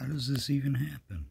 How does this even happen?